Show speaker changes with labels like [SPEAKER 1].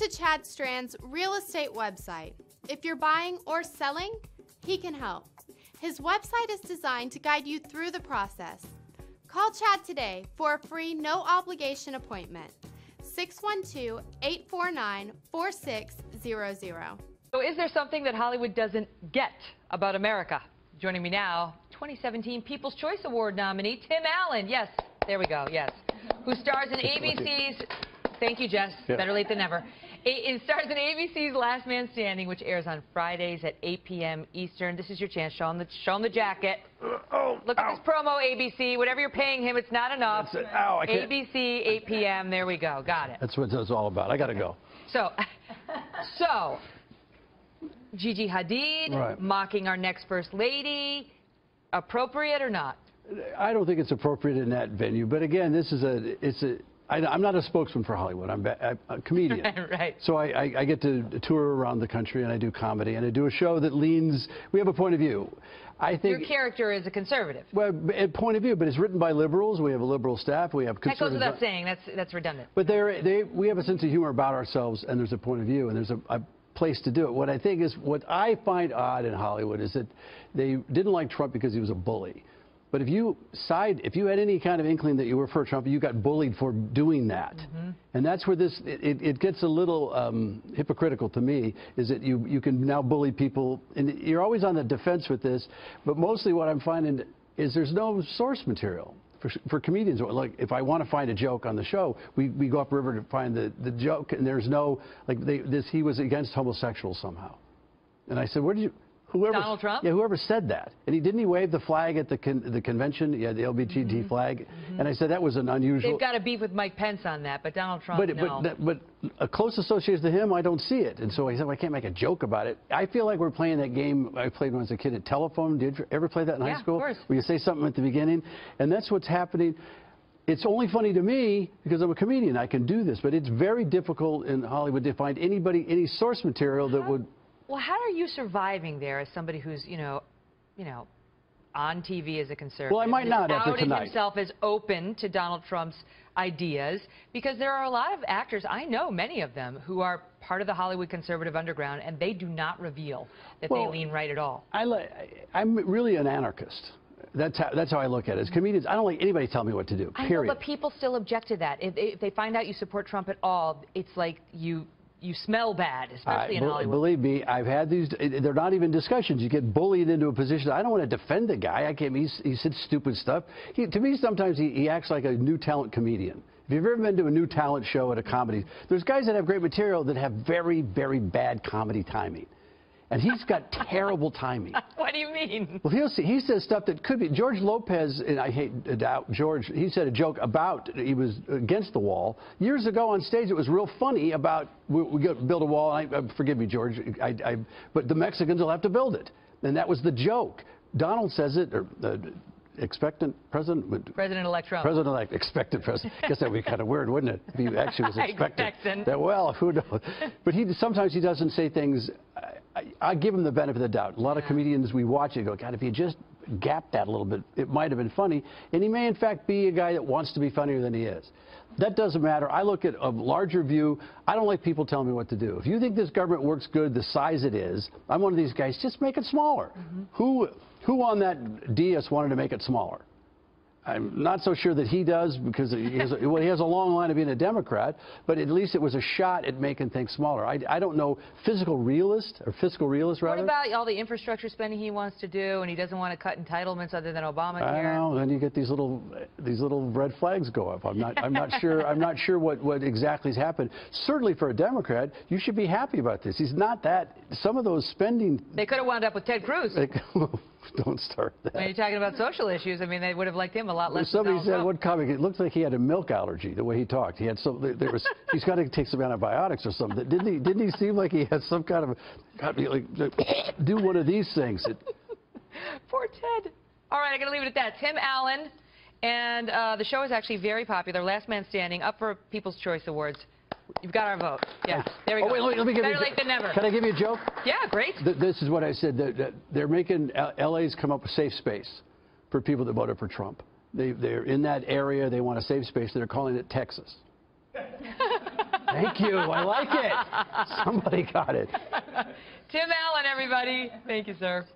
[SPEAKER 1] to Chad Strand's real estate website. If you're buying or selling, he can help. His website is designed to guide you through the process. Call Chad today for a free no obligation appointment. 612 849 4600.
[SPEAKER 2] So, is there something that Hollywood doesn't get about America? Joining me now, 2017 People's Choice Award nominee Tim Allen. Yes, there we go. Yes, who stars in ABC's. Thank you, Jess. Yeah. Better late than never. It stars in ABC's Last Man Standing, which airs on Fridays at 8 p.m. Eastern. This is your chance. Show him the, show him the jacket. Uh, oh, Look ow. at this promo, ABC. Whatever you're paying him, it's not enough.
[SPEAKER 3] Ow,
[SPEAKER 2] ABC, 8 p.m. There we go. Got it.
[SPEAKER 3] That's what it's all about. I got to go.
[SPEAKER 2] So, so Gigi Hadid right. mocking our next first lady. Appropriate or not?
[SPEAKER 3] I don't think it's appropriate in that venue. But again, this is a it's a I, am not a spokesman for Hollywood. I'm a, a comedian.
[SPEAKER 2] right.
[SPEAKER 3] So I, I, I, get to tour around the country and I do comedy and I do a show that leans. We have a point of view. I think
[SPEAKER 2] your character is a conservative.
[SPEAKER 3] Well, a point of view, but it's written by liberals. We have a liberal staff. We have
[SPEAKER 2] conservatives. That goes without saying. That's that's redundant.
[SPEAKER 3] But they they we have a sense of humor about ourselves, and there's a point of view, and there's a, a place to do it. What I think is what I find odd in Hollywood is that they didn't like Trump because he was a bully. But if you side, if you had any kind of inkling that you were for Trump, you got bullied for doing that. Mm -hmm. And that's where this, it, it gets a little um, hypocritical to me, is that you, you can now bully people, and you're always on the defense with this, but mostly what I'm finding is there's no source material. For, for comedians, like if I want to find a joke on the show, we, we go upriver to find the, the joke, and there's no, like they, this, he was against homosexuals somehow. And I said, where did you,
[SPEAKER 2] Whoever, Donald Trump?
[SPEAKER 3] Yeah, whoever said that. And he didn't he wave the flag at the con, the convention, yeah, the LGBT mm -hmm. flag. Mm -hmm. And I said that was an unusual.
[SPEAKER 2] They've got a beef with Mike Pence on that, but Donald Trump,
[SPEAKER 3] but,
[SPEAKER 2] no.
[SPEAKER 3] But, but a close association to him, I don't see it. And so I said, well, I can't make a joke about it. I feel like we're playing that game I played when I was a kid at telephone. Did you ever play that in
[SPEAKER 2] yeah,
[SPEAKER 3] high school?
[SPEAKER 2] Of course.
[SPEAKER 3] Where you say something at the beginning, and that's what's happening. It's only funny to me because I'm a comedian. I can do this, but it's very difficult in Hollywood to find anybody, any source material that would
[SPEAKER 2] well, how are you surviving there as somebody who's, you know, you know, on TV as a conservative?
[SPEAKER 3] Well, I might not after tonight.
[SPEAKER 2] himself as open to Donald Trump's ideas because there are a lot of actors, I know many of them, who are part of the Hollywood conservative underground, and they do not reveal that well, they lean right at all.
[SPEAKER 3] I I'm really an anarchist. That's how, that's how I look at it. As comedians, I don't like anybody telling me what to do, period.
[SPEAKER 2] I know, but people still object to that. If, if they find out you support Trump at all, it's like you you smell bad, especially in Hollywood.
[SPEAKER 3] Believe me, I've had these. They're not even discussions. You get bullied into a position. I don't want to defend the guy. I can't. He's, he said stupid stuff. He, to me, sometimes he, he acts like a new talent comedian. If you've ever been to a new talent show at a comedy, there's guys that have great material that have very, very bad comedy timing. And he's got terrible timing.
[SPEAKER 2] what do you mean?
[SPEAKER 3] Well, he'll see, he says stuff that could be. George Lopez, and I hate to doubt George, he said a joke about, he was against the wall. Years ago on stage, it was real funny about, we, we build a wall. I, uh, forgive me, George, I, I, but the Mexicans will have to build it. And that was the joke. Donald says it, or uh, expectant president?
[SPEAKER 2] President-elect Trump.
[SPEAKER 3] President-elect, expectant president. I guess that would be kind of weird, wouldn't it? If he actually was expectant. That, well, who knows? But he sometimes he doesn't say things I, I, give him the benefit of the doubt. A lot of comedians we watch it go, God, if you just gap that a little bit, it might have been funny. And he may, in fact, be a guy that wants to be funnier than he is. That doesn't matter. I look at a larger view. I don't like people telling me what to do. If you think this government works good the size it is, I'm one of these guys, just make it smaller. Mm -hmm. Who, who on that DS wanted to make it smaller? I'm not so sure that he does because he has, a, well, he has a long line of being a Democrat, but at least it was a shot at making things smaller. I, I don't know, physical realist or fiscal realist rather.
[SPEAKER 2] What about all the infrastructure spending he wants to do, and he doesn't want to cut entitlements other than Obamacare? I
[SPEAKER 3] know. Then you get these little these little red flags go up. I'm not I'm not sure I'm not sure what what exactly has happened. Certainly for a Democrat, you should be happy about this. He's not that. Some of those spending.
[SPEAKER 2] They could have wound up with Ted Cruz. They,
[SPEAKER 3] don't start that.
[SPEAKER 2] When you're talking about social issues, I mean, they would have liked him a lot less.
[SPEAKER 3] Somebody said one comic, it looked like he had a milk allergy the way he talked. He had some. There was. he's got to take some antibiotics or something. Didn't he? Didn't he seem like he had some kind of? Got me like, do one of these things. It,
[SPEAKER 2] Poor Ted. All right, I'm going to leave it at that. Tim Allen, and uh, the show is actually very popular. Last Man Standing, up for People's Choice Awards. You've got our vote. Yeah, there we
[SPEAKER 3] oh,
[SPEAKER 2] go.
[SPEAKER 3] Wait, wait, let me give
[SPEAKER 2] Better
[SPEAKER 3] you
[SPEAKER 2] late than never.
[SPEAKER 3] Can I give you a joke?
[SPEAKER 2] Yeah, great.
[SPEAKER 3] Th this is what I said. They're, they're making uh, LA's come up with safe space for people that voted for Trump. They, they're in that area. They want a safe space. They're calling it Texas. Thank you. I like it. Somebody got it.
[SPEAKER 2] Tim Allen, everybody. Thank you, sir.